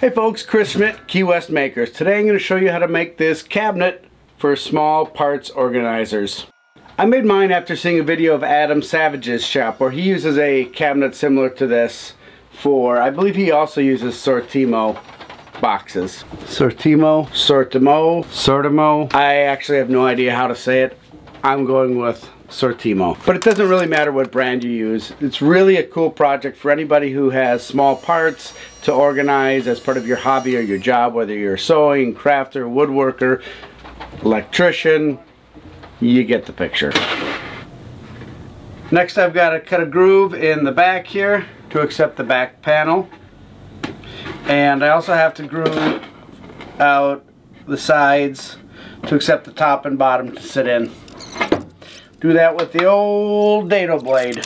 Hey folks, Chris Schmit, Key West Makers. Today I'm going to show you how to make this cabinet for small parts organizers. I made mine after seeing a video of Adam Savage's shop where he uses a cabinet similar to this for, I believe he also uses Sortimo boxes. Sortimo, Sortimo, Sortimo. I actually have no idea how to say it. I'm going with Sortimo. But it doesn't really matter what brand you use. It's really a cool project for anybody who has small parts to organize as part of your hobby or your job, whether you're sewing, crafter, woodworker, electrician, you get the picture. Next I've got to cut a groove in the back here to accept the back panel. And I also have to groove out the sides to accept the top and bottom to sit in. Do that with the old dado blade.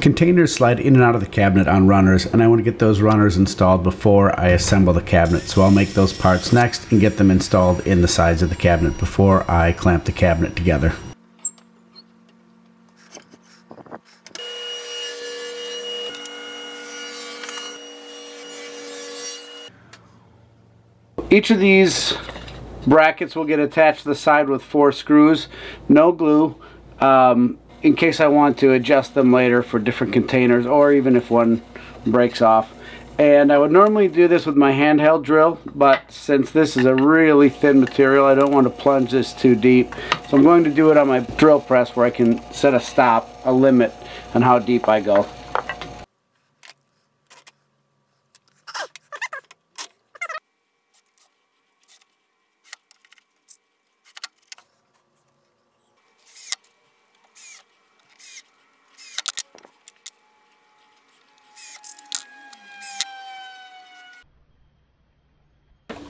Containers slide in and out of the cabinet on runners and I want to get those runners installed before I assemble the cabinet. So I'll make those parts next and get them installed in the sides of the cabinet before I clamp the cabinet together. Each of these brackets will get attached to the side with four screws, no glue. Um, in case I want to adjust them later for different containers or even if one breaks off. And I would normally do this with my handheld drill, but since this is a really thin material, I don't want to plunge this too deep. So I'm going to do it on my drill press where I can set a stop, a limit on how deep I go.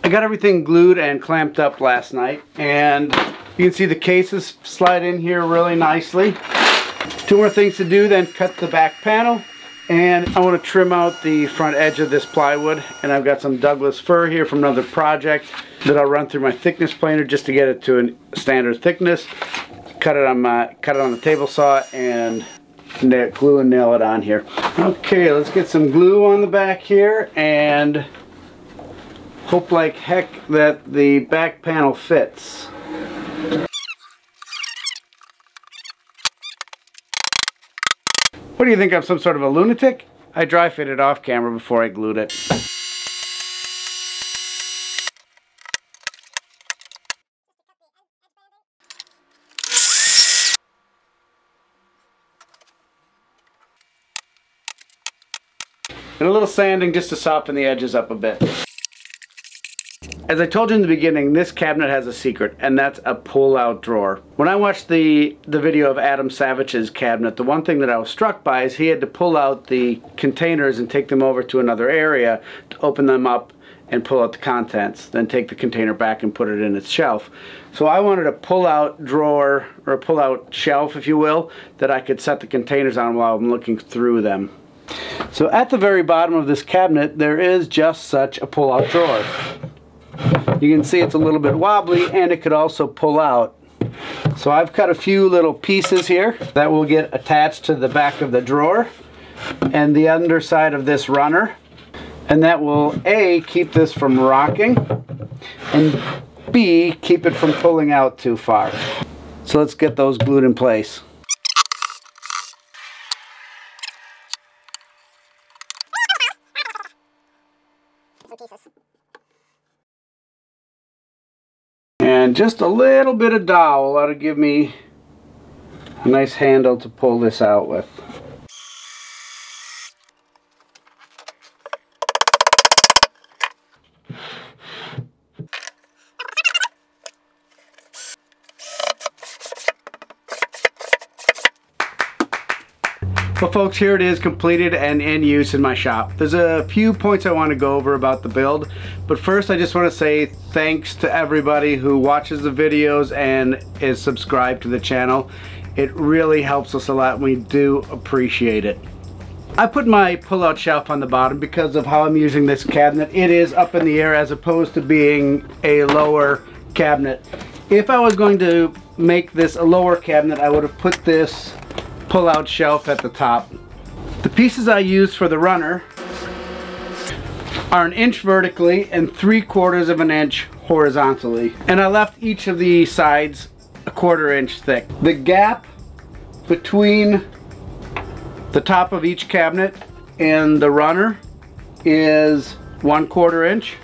I got everything glued and clamped up last night and you can see the cases slide in here really nicely. Two more things to do then cut the back panel and I want to trim out the front edge of this plywood and I've got some Douglas fir here from another project that I'll run through my thickness planer just to get it to a standard thickness. Cut it on my cut it on the table saw and glue and nail it on here. Okay, let's get some glue on the back here and hope like heck that the back panel fits. What do you think I'm some sort of a lunatic? I dry fitted off camera before I glued it. And a little sanding just to soften the edges up a bit. As I told you in the beginning, this cabinet has a secret, and that's a pull-out drawer. When I watched the, the video of Adam Savage's cabinet, the one thing that I was struck by is he had to pull out the containers and take them over to another area to open them up and pull out the contents, then take the container back and put it in its shelf. So I wanted a pull-out drawer, or a pull-out shelf, if you will, that I could set the containers on while I'm looking through them. So at the very bottom of this cabinet, there is just such a pull-out drawer. You can see it's a little bit wobbly and it could also pull out. So I've cut a few little pieces here that will get attached to the back of the drawer and the underside of this runner. And that will A, keep this from rocking, and B, keep it from pulling out too far. So let's get those glued in place. And just a little bit of dowel ought to give me a nice handle to pull this out with. Well folks, here it is completed and in use in my shop. There's a few points I want to go over about the build, but first I just want to say thanks to everybody who watches the videos and is subscribed to the channel. It really helps us a lot we do appreciate it. I put my pull-out shelf on the bottom because of how I'm using this cabinet. It is up in the air as opposed to being a lower cabinet. If I was going to make this a lower cabinet, I would have put this pull-out shelf at the top. The pieces I use for the runner are an inch vertically and three quarters of an inch horizontally. And I left each of the sides a quarter inch thick. The gap between the top of each cabinet and the runner is one quarter inch.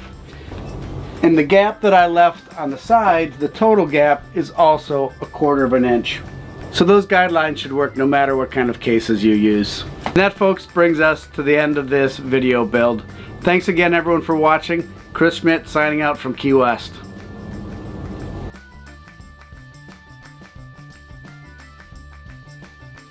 And the gap that I left on the sides, the total gap, is also a quarter of an inch. So those guidelines should work no matter what kind of cases you use. And that folks brings us to the end of this video build. Thanks again everyone for watching. Chris Schmit signing out from Key West.